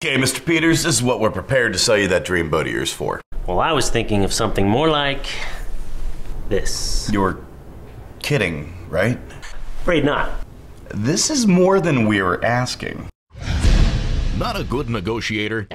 Okay, Mr. Peters, this is what we're prepared to sell you that dream boat of yours for. Well, I was thinking of something more like this. You're kidding, right? Afraid not. This is more than we were asking. Not a good negotiator.